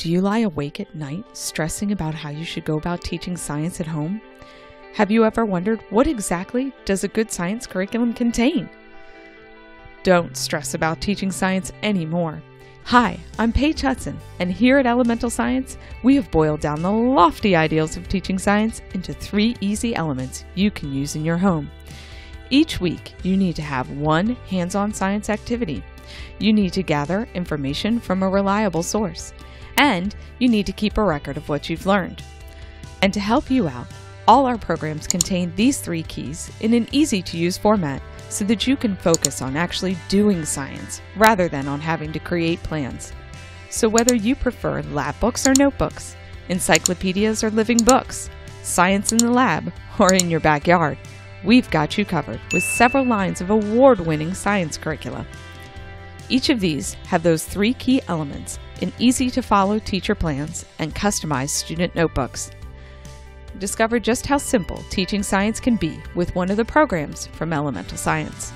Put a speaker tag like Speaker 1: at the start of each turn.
Speaker 1: Do you lie awake at night stressing about how you should go about teaching science at home? Have you ever wondered what exactly does a good science curriculum contain? Don't stress about teaching science anymore. Hi, I'm Paige Hudson, and here at Elemental Science, we have boiled down the lofty ideals of teaching science into three easy elements you can use in your home. Each week, you need to have one hands on science activity. You need to gather information from a reliable source. And you need to keep a record of what you've learned. And to help you out, all our programs contain these three keys in an easy to use format so that you can focus on actually doing science rather than on having to create plans. So, whether you prefer lapbooks or notebooks, encyclopedias or living books, science in the lab, or in your backyard, we've got you covered with several lines of award winning science curricula. Each of these have those three key elements in easy to follow teacher plans and customized student notebooks. Discover just how simple teaching science can be with one of the programs from Elemental Science.